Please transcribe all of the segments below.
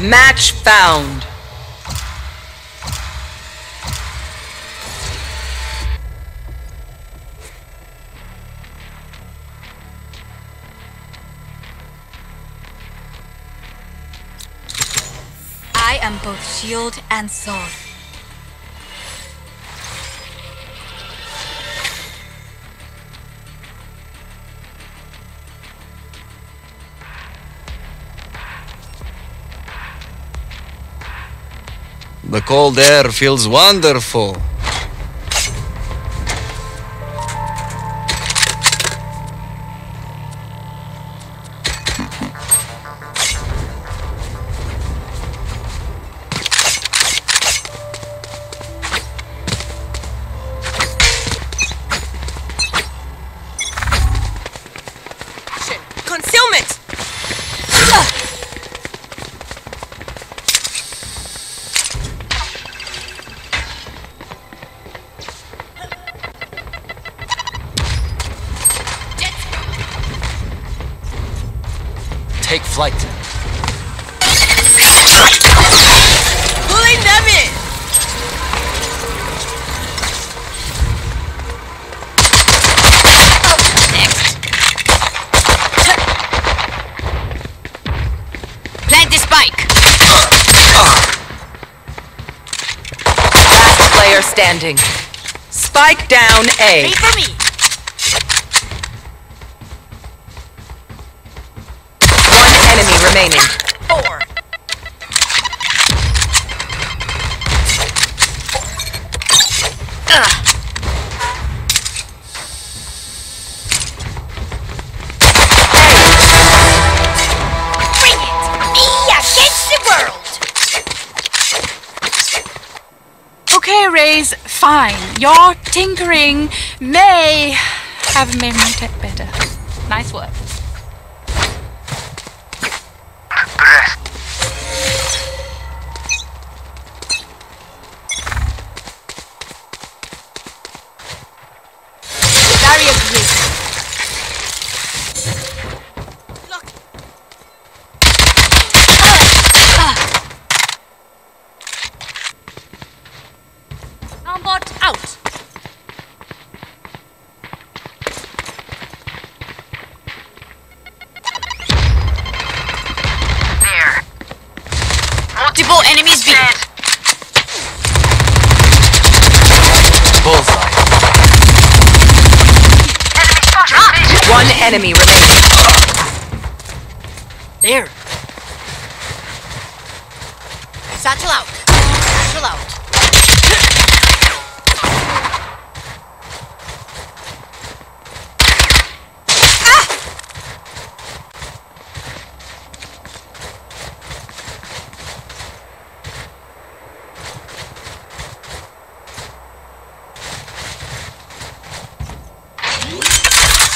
Match found. I am both shield and sword. The cold air feels wonderful. Take flight. Pulling them in! Plant the spike! Last player standing. Spike down A. for me! Remaining. Four! Bring it! Me against the world! Okay, Raze, fine. Your tinkering may have made me get better. Nice work. Enemy remaining. There. Satchel out. Satchel out.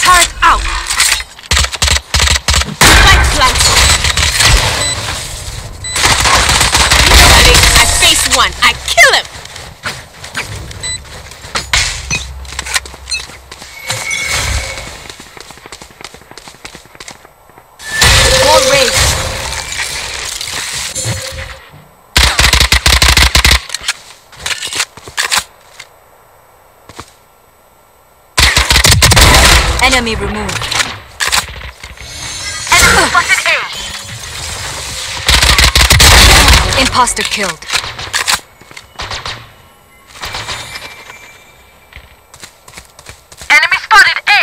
Turret out. Spike planted. Reloading. I face one. I kill him. More race. Enemy removed. Enemy spotted A. Imposter killed. Enemy spotted A.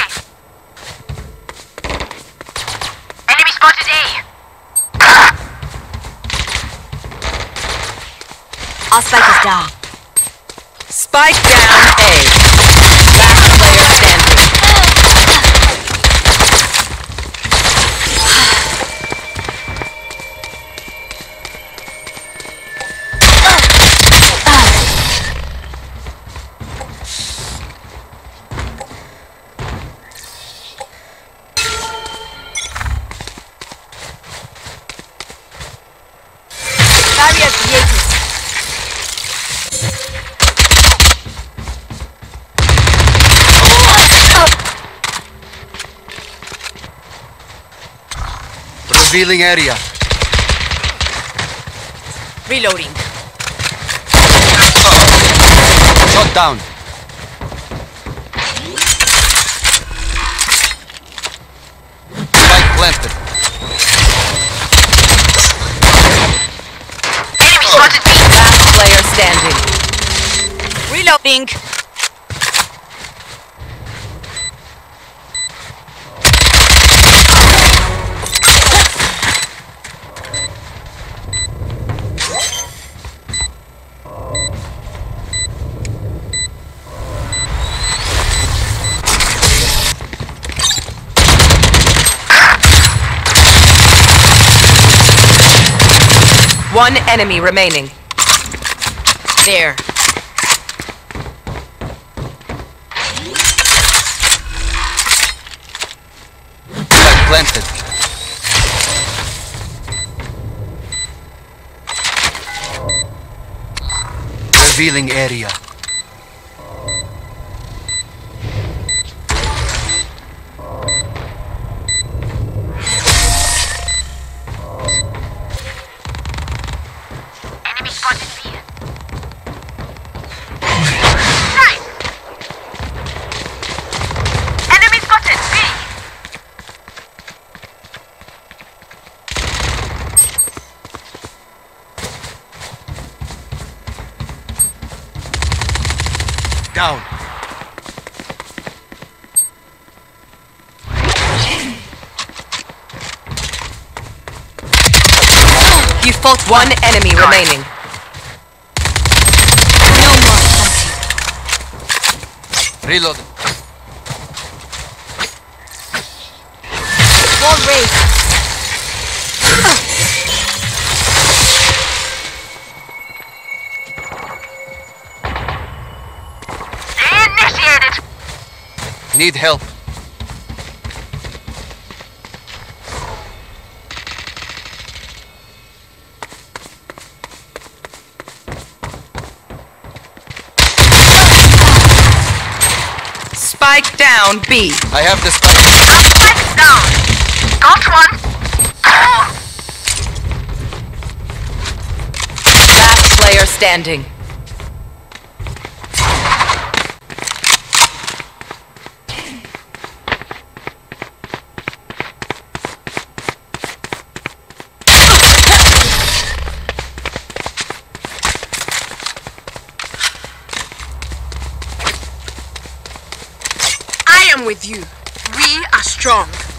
Enemy spotted A. Our spike is down. Spike down A. Revealing area. Reloading. Shot down. Spike planted. Enemy spotted B. Last player standing. Reloading. One enemy remaining. There. Spike planted. Revealing area. Enemy spotted B. Nice. Enemy spotted B. Down. You fought one enemy remaining. No more hunting. Reload. Wall raised. Initiated. Need help. Spike down B. I have the spike. Spike down. Got one. Last player standing. With you. We are strong.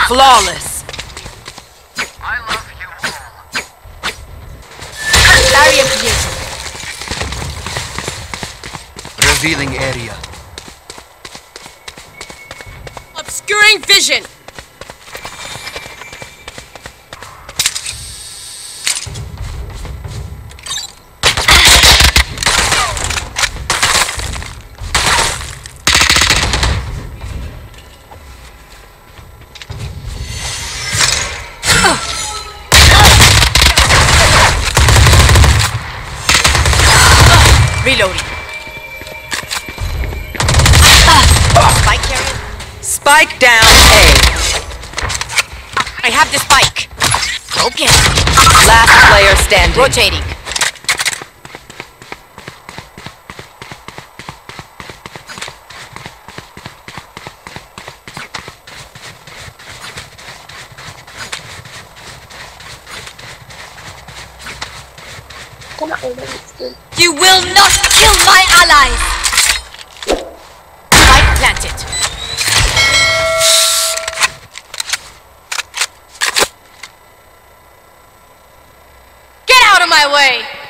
Flawless. I love you all. Barrier creation. Revealing area. Obscuring vision. Reloading. Spike carrier. Spike down A. I have the spike. Okay. Last player standing. Rotating. You will not kill my allies! Spike planted. Get out of my way!